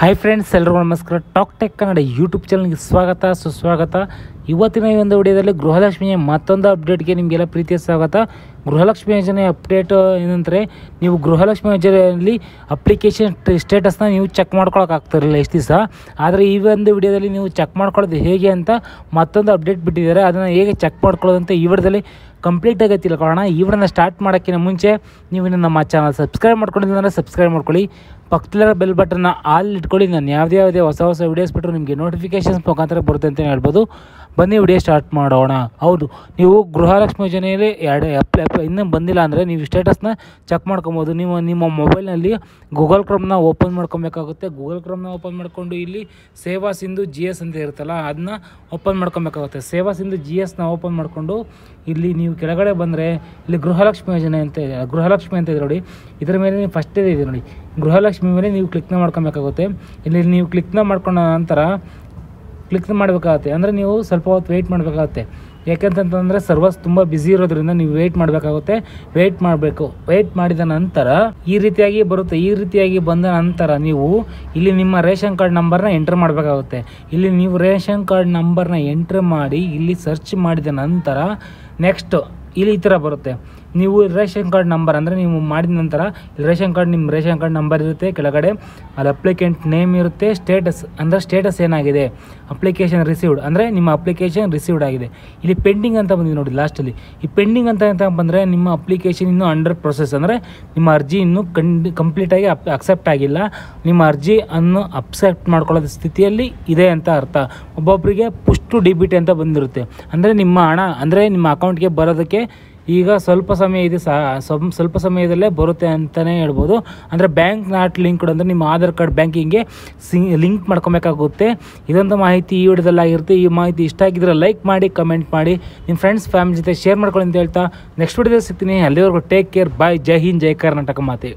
Hi friends ಎಲ್ಲರಿಗೂ ನಮಸ್ಕಾರ. Talk tech Kannada YouTube ಚಾನಲ್ಗೆ ಸ್ವಾಗತ, ಸುಸ್ವಾಗತ. ಇವತ್ತಿನ ಈ ಒಂದು ವಿಡಿಯೋದಲ್ಲಿ ಗೃಹಲಕ್ಷ್ಮಿಯ ಮತ್ತೊಂದು ಅಪ್ಡೇಟ್ಗೆ ನಿಮಗೆಲ್ಲ ಪ್ರೀತಿಯ ಸ್ವಾಗತ. ಗೃಹಲಕ್ಷ್ಮಿ ಯೋಜನೆ ಅಪ್ಡೇಟ್ ಏನಂದರೆ, ನೀವು ಗೃಹಲಕ್ಷ್ಮಿ ಯೋಜನೆಯಲ್ಲಿ ಅಪ್ಲಿಕೇಶನ್ ಸ್ಟೇಟಸ್ನ ನೀವು ಚೆಕ್ ಮಾಡ್ಕೊಳಕ್ಕೆ ಆಗ್ತಿರಲಿಲ್ಲ ಎಷ್ಟು ದಿವಸ. ಆದರೆ ಈ ಒಂದು ವಿಡಿಯೋದಲ್ಲಿ ನೀವು ಚೆಕ್ ಮಾಡ್ಕೊಳ್ಳೋದು ಹೇಗೆ ಅಂತ ಮತ್ತೊಂದು ಅಪ್ಡೇಟ್ ಬಿಟ್ಟಿದ್ದಾರೆ. ಅದನ್ನು ಹೇಗೆ ಚೆಕ್ ಮಾಡ್ಕೊಳ್ಳೋದು ಅಂತ ಈ ವಿಡಿಯೋದಲ್ಲಿ ಕಂಪ್ಲೀಟಾಗಿ ತಿಳ್ಕೊಳ್ಳೋಣ ಈ ವಿಡಿಯೋನ ಸ್ಟಾರ್ಟ್ ಮಾಡೋಕ್ಕಿಂತ ಮುಂಚೆ ನೀವು ನಮ್ಮ ಚಾನಲ್ ಸಬ್ಸ್ಕ್ರೈಬ್ ಮಾಡ್ಕೊಂಡಿದ್ದಂದರೆ ಸಬ್ಸ್ಕ್ರೈಬ್ ಮಾಡ್ಕೊಳ್ಳಿ. ಪಕ್ಕದಲ್ಲಿರೋ ಬೆಲ್ ಬಟನ್ನ ಆಲ್ ಇಟ್ಕೊಳ್ಳಿ. ನಾನು ಯಾವುದೇ ಯಾವುದೇ ಹೊಸ ಹೊಸ ವೀಡಿಯೋಸ್ ಬಿಟ್ಟರು ನಿಮಗೆ ನೋಟಿಫಿಕೇಷನ್ಸ್ ಮುಖಾಂತರ ಬರುತ್ತೆ ಅಂತಲೇ ಹೇಳ್ಬೋದು. ಬನ್ನಿ ವಿಡಿಯೋ ಸ್ಟಾರ್ಟ್ ಮಾಡೋಣ. ಹೌದು, ನೀವು ಗೃಹಲಕ್ಷ್ಮಿ ಯೋಜನೆಯಲ್ಲಿ ಎರಡು ಅಪ್ಲೈ ಇನ್ನೂ ಬಂದಿಲ್ಲ ಅಂದರೆ ನೀವು ಸ್ಟೇಟಸ್ನ ಚೆಕ್ ಮಾಡ್ಕೊಬೋದು. ನೀವು ನಿಮ್ಮ ಮೊಬೈಲ್ನಲ್ಲಿ ಗೂಗಲ್ ಕ್ರೋಮ್ನ ಓಪನ್ ಮಾಡ್ಕೊಬೇಕಾಗುತ್ತೆ. ಗೂಗಲ್ ಕ್ರೋಮ್ನ ಓಪನ್ ಮಾಡಿಕೊಂಡು ಇಲ್ಲಿ ಸೇವಾ ಸಿಂಧು ಜಿ ಎಸ್ ಅಂತ ಇರುತ್ತಲ್ಲ, ಅದನ್ನ ಓಪನ್ ಮಾಡ್ಕೊಬೇಕಾಗುತ್ತೆ. ಸೇವಾ ಸಿಂಧು ಜಿ ಎಸ್ನ ಓಪನ್ ಮಾಡಿಕೊಂಡು ಇಲ್ಲಿ ನೀವು ಕೆಳಗಡೆ ಬಂದರೆ ಇಲ್ಲಿ ಗೃಹಲಕ್ಷ್ಮಿ ಯೋಜನೆ ಅಂತ ಇದೆ. ಗೃಹಲಕ್ಷ್ಮಿ ಅಂತ ಇದೆ ನೋಡಿ. ಇದರ ಮೇಲೆ ನೀವು ಫಸ್ಟ್ ಇದೆ ನೋಡಿ. ಗೃಹಲಕ್ಷ್ಮಿ ಮೇಲೆ ನೀವು ಕ್ಲಿಕ್ನ ಮಾಡ್ಕೊಬೇಕಾಗುತ್ತೆ. ಇಲ್ಲಿ ನೀವು ಕ್ಲಿಕ್ನ ಮಾಡ್ಕೊಂಡ ನಂತರ ಕ್ಲಿಕ್ ಮಾಡಬೇಕಾಗುತ್ತೆ. ಅಂದರೆ ನೀವು ಸ್ವಲ್ಪ ಹೊತ್ತು ವೆಯ್ಟ್ ಮಾಡಬೇಕಾಗುತ್ತೆ. ಯಾಕೆಂತಂತಂದರೆ ಸರ್ವಸ್ ತುಂಬ ಬ್ಯುಸಿ ಇರೋದ್ರಿಂದ ನೀವು ವೆಯ್ಟ್ ಮಾಡಬೇಕಾಗುತ್ತೆ. ವೆಯ್ಟ್ ಮಾಡಬೇಕು. ವೆಯ್ಟ್ ಮಾಡಿದ ನಂತರ ಈ ರೀತಿಯಾಗಿ ಬರುತ್ತೆ. ಈ ರೀತಿಯಾಗಿ ಬಂದ ನಂತರ ನೀವು ಇಲ್ಲಿ ನಿಮ್ಮ ರೇಷನ್ ಕಾರ್ಡ್ ನಂಬರ್ನ ಎಂಟ್ರ್ ಮಾಡಬೇಕಾಗುತ್ತೆ. ಇಲ್ಲಿ ನೀವು ರೇಷನ್ ಕಾರ್ಡ್ ನಂಬರ್ನ ಎಂಟ್ರ್ ಮಾಡಿ ಇಲ್ಲಿ ಸರ್ಚ್ ಮಾಡಿದ ನಂತರ ನೆಕ್ಸ್ಟ್ ಇಲ್ಲಿ ಈ ಥರ ಬರುತ್ತೆ. ನೀವು ರೇಷನ್ ಕಾರ್ಡ್ ನಂಬರ್ ಅಂದರೆ ನೀವು ಮಾಡಿದ ನಂತರ ರೇಷನ್ ಕಾರ್ಡ್ ನಿಮ್ಮ ರೇಷನ್ ಕಾರ್ಡ್ ನಂಬರ್ ಇರುತ್ತೆ, ಕೆಳಗಡೆ ಅಲ್ಲಿ ಅಪ್ಲಿಕೆಂಟ್ ನೇಮ್ ಇರುತ್ತೆ ಸ್ಟೇಟಸ್ ಅಂದರೆ ಸ್ಟೇಟಸ್ ಏನಾಗಿದೆ ಅಪ್ಲಿಕೇಶನ್ ರಿಸೀವ್ಡ್ ಅಂದರೆ ನಿಮ್ಮ ಅಪ್ಲಿಕೇಶನ್ ರಿಸೀವ್ಡ್ ಆಗಿದೆ. ಇಲ್ಲಿ ಪೆಂಡಿಂಗ್ ಅಂತ ಬಂದಿದೆ ನೋಡಿ ಲಾಸ್ಟಲ್ಲಿ ಈ ಪೆಂಡಿಂಗ್ ಅಂತ ಅಂತ ಬಂದರೆ ನಿಮ್ಮ ಅಪ್ಲಿಕೇಶನ್ ಇನ್ನೂ ಅಂಡರ್ ಪ್ರೊಸೆಸ್ ಅಂದರೆ ನಿಮ್ಮ ಅರ್ಜಿ ಇನ್ನೂ ಕಂಡಿ ಕಂಪ್ಲೀಟಾಗಿ ಅಪ್ ಅಕ್ಸೆಪ್ಟ್ ಆಗಿಲ್ಲ. ನಿಮ್ಮ ಅರ್ಜಿ ಅನ್ನು ಅಕ್ಸೆಪ್ಟ್ ಮಾಡ್ಕೊಳ್ಳೋದು ಸ್ಥಿತಿಯಲ್ಲಿ ಇದೆ ಅಂತ ಅರ್ಥ. ಒಬ್ಬೊಬ್ಬರಿಗೆ ಪುಷ್ಟು ಡಿಬಿಟ್ ಅಂತ ಬಂದಿರುತ್ತೆ. ಅಂದರೆ ನಿಮ್ಮ ಹಣ, ಅಂದರೆ ನಿಮ್ಮ ಅಕೌಂಟ್ಗೆ ಬರೋದಕ್ಕೆ ಈಗ ಸ್ವಲ್ಪ ಸಮಯ ಇದೆ ಸ್ವಲ್ಪ ಸಮಯದಲ್ಲೇ ಬರುತ್ತೆ ಅಂತಲೇ ಹೇಳ್ಬೋದು. ಅಂದರೆ ಬ್ಯಾಂಕ್ ನಾಟ್ ಲಿಂಕ್ಡ್ ಅಂದರೆ ನಿಮ್ಮ ಆಧಾರ್ ಕಾರ್ಡ್ ಬ್ಯಾಂಕಿಂಗ್ಗೆ ಸಿ ಲಿಂಕ್ ಮಾಡ್ಕೊಬೇಕಾಗುತ್ತೆ. ಇದೊಂದು ಮಾಹಿತಿ ಈ ವಿಡಿಯೋದಲ್ಲಾಗಿರುತ್ತೆ ಈ ಮಾಹಿತಿ ಇಷ್ಟ ಆಗಿದ್ರೆ ಲೈಕ್ ಮಾಡಿ ಕಮೆಂಟ್ ಮಾಡಿ. ನಿಮ್ಮ ಫ್ರೆಂಡ್ಸ್ ಫ್ಯಾಮಿಲಿ ಜೊತೆ ಶೇರ್ ಮಾಡ್ಕೊಳ್ಳಿ ಅಂತ ಹೇಳ್ತಾ ನೆಕ್ಸ್ಟ್ ವಿಡಿಯೋದಲ್ಲಿ ಸಿಗ್ತೀನಿ. ಅಲ್ಲಿವರೆಗೂ take care bye Jai Hind, Jai Karnataka ಮಾತೆ.